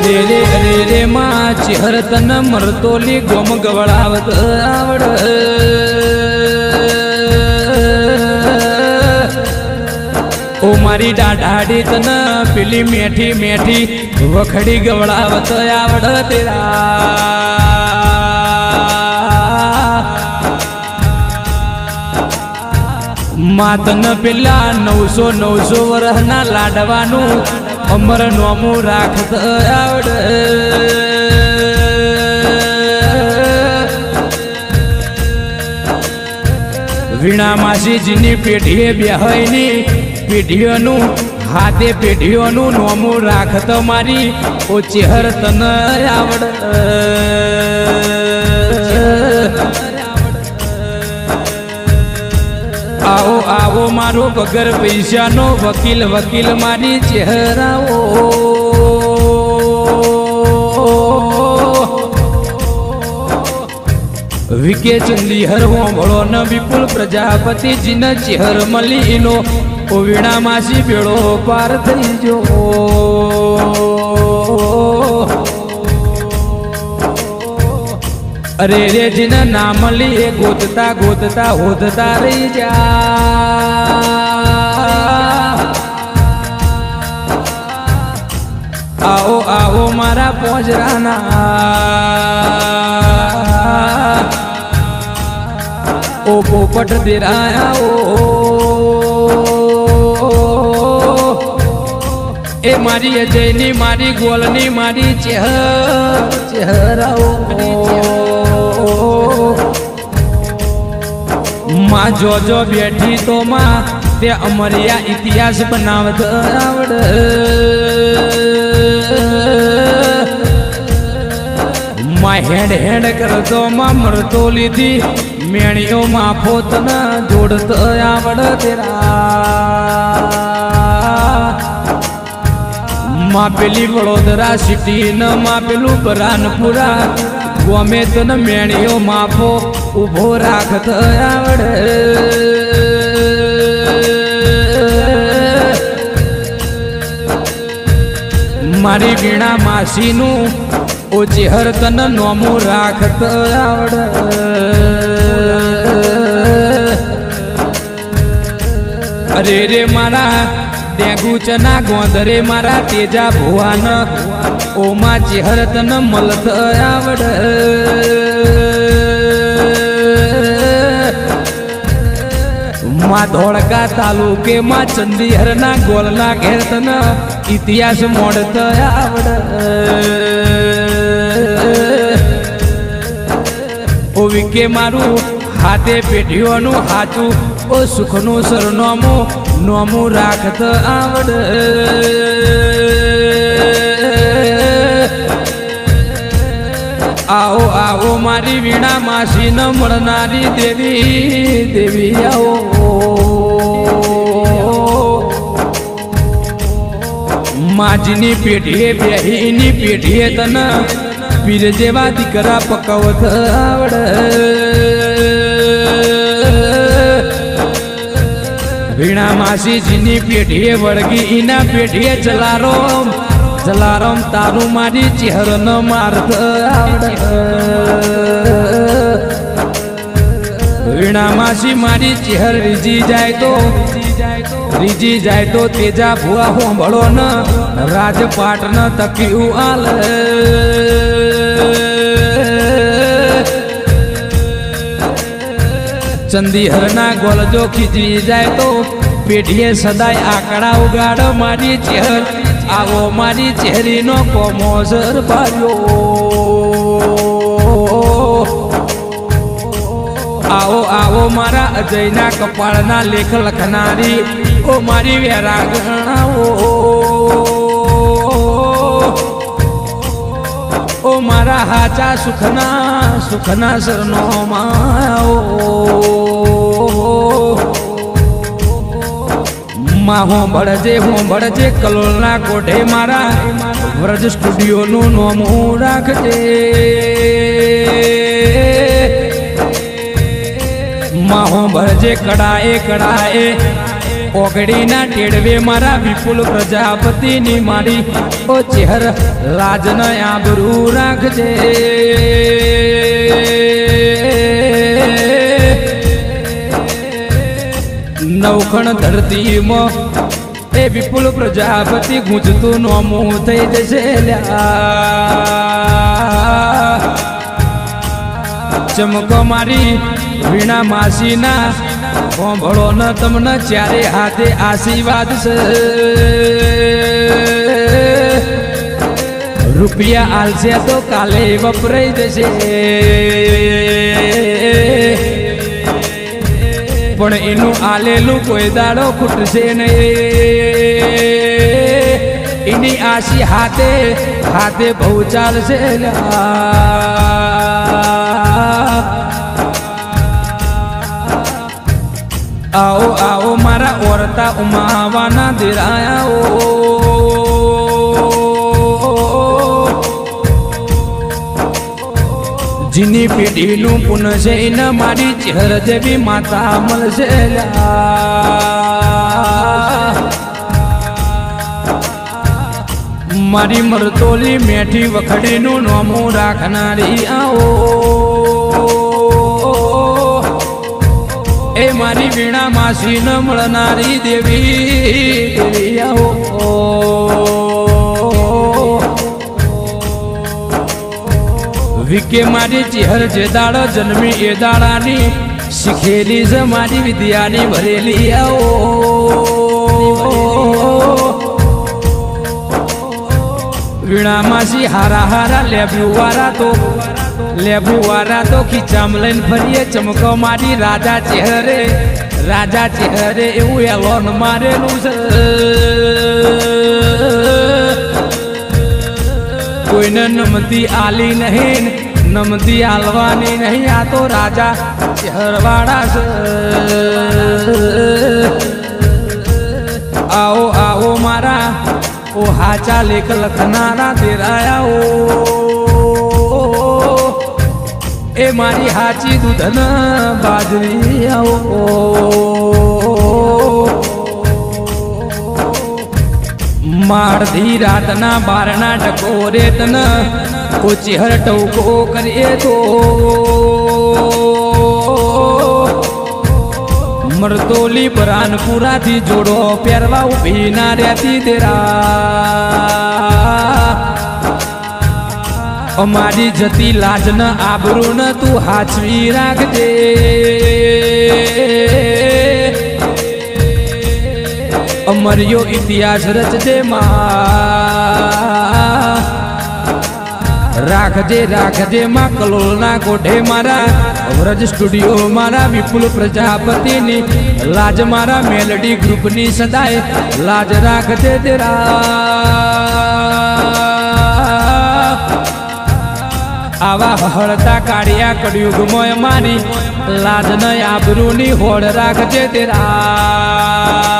અરે રે અરે રે, માં ચેહર તન મરતોલી ગોમ ગવડાવત. આવડ. ઓ મારી દાઢાડી તન પેલી મેઠી મેઠી વખડી ગવડાવત. આવડ તેરા. માતન પેલા નવસો નવસો વરહના લાડવાનું અમર નોમું રાખત આવડ. વીણા માસીજીની પેઢીએ બેહયની. પેઢીઓનું, હાથે પેઢીઓનું નોમું રાખત મારી. ઓ ચેહર તન આવડ. આવો આવો, મારો વગર પૈસાનો વકીલ વકીલ મારી ચહેરાઓ. વિકે ચંદી હરવો ભળો ન વિપુલ પ્રજાપતિજીન ચેહર મલીનો. વીણા માસી બેડો પાર થઈ જો અરે રે જીન નામ લીએ ગોતતા ગોતતા હોદતા રહી જા. આવો આવો મારા પોજરાના. ઓ પોપટ દેરાયા, ઓ. એ મારી અજયની, મારી ગોલની, મારી ચહેર ચહેરાઓ. જો જો બેઠી તો માં તે અમરિયા ઇતિહાસ બનાવત આવડ. માં હેડ હેડ કરતો, માં મરતો લીધી, મેણીઓ માં પોતન જોડતો આવડ તેરા. માં પેલી વડોદરા સિટી ન માં પેલું બરાનપુરા ગમે તને મેણીઓ માફો ઊભો રાખત આવડે મારી વીણા માસીનું ઓચેહર ચેહર તન નોમું રાખત આવડે અરે રે મારા ડેગુ ના ગોંદરે મારા તેજા ભુવાન. ઓમાં ચેહર તન મલત આવડ. માં ધોળકા તાલુકે માં ચંદીહર ના ગોલના ઘેર તન ઇતિહાસ મોડત આવડ. ઓ વિકે મારું હાથે પેઢીઓનું હાચું ઓ સુખનું સરનામું નોમું રાખત આવડ. આવો આવો, મારી વીણા માસી ન મળનારી દેવી દેવી આવો. માજીની પેઢીએ બેહીની પેઢીએ તને પીર જેવા દીકરા પકવત આવડ. વીણા માસીજીની પેઢીએ વળગી ઈના પેઢીએ જલારો જલારામ તારું મારી ચહેરો ન મારત આવડ. વીણા માસી મારી ચહેર રીજી જાય તો, રીજી જાય તો તેજા ભુવા હોંભળો ન રાજપાટ ન તક્યું આલ. ચંદીહરના ગોલજો ખીચવી જાય તો પેઢીએ સદાય આકડા ઉગાડ મારી ચહેર. આવો મારી ચહેરીનો કોમોઝર પાડ્યો. આવો આવો મારા અજયના કપાળના લેખ લખનારી. ઓ મારી વેરા ગણાવો ઓ મારા હાચા સુખના સુખના સરનો માઓ માં હું બળજે હું બળજે કલોલના કોઠે મારા વ્રજ સ્ટુડિયોનું નોમ હું રાખજે. માં હું બળજે કડાએ કડાએ ઓગડીના ટેડવે મારા વિપુલ પ્રજાપતિની મારી, ઓ ચહેર લાજન આબરૂ રાખજે. નવખણ ધરતીમાં એ વિપુલ પ્રજાપતિ ગુંજતું નોમું થઈ જશે ચમકો મારી વીણા માસીના કોંભળો ન તમને ચારે હાથે આશીર્વાદ છે. રૂપિયા આલશે તો કાલે વપરાઈ જશે. પણ એનું આલેલું કોઈ દાડો ખૂટશે નહીં. એની આશી હાથે હાથે બહુ ચાલશે આવો આવો મારા ઓરતા ઉમાવાના દિરાયા જીની પેઢીનું પુનશે એને મારી ચહેર જેવી માતા મળશે મારી મરતોલી મેઠી વખડીનું નોમું રાખનારી આવો. એ મારી વીણા માસી ન મળનારી દેવી દેવી આવો. વિકે મારી ચહેર જે દાડો જન્મી એ દાડાની શીખેલી છે મારી વિદ્યાની ભરેલી આવો. વીણા માસી હારા હારા લેબ્યું વાળા તો, લેબુ વારા તો ખીચામ લઈને ફરીએ ચમકો મારી રાજા ચહેરે રાજા ચહેરે એવું એલોન મારેલું છે. કોઈને નમતી આલી નહીં નમતી હાલવાની નહીં, આ તો રાજા ચહેરવાળા છે. આવો આવો મારા ઓ હાચા લેખ લખનારા દેરાયા એ મારી હાચી દૂધન બાજરી આવો મારધી રાતના બારના ટકોરે તન કોચી હર ટવકો કરીએ તો. મરતોલી બરાનપુરાથી જોડો પહેરવા ઊભી ના રહેતી તેરા. અમારી જતી લાજ ન આબરૂ ન તું હાચવી રાખજે. અમર્યો ઇતિહાસ રચજે માં. રાખજે રાખજે માં કલોલના કોઠે મારા. વ્રજ સ્ટુડિયો મારા વિપુલ પ્રજાપતિની. લાજ મારા મેલડી ગ્રુપની સદાય. લાજ રાખજે તેરા. આવા હળતા કાળિયા કડિયુગમય મારી લાજ ન આબરૂની હોડ રાખજે તેરા.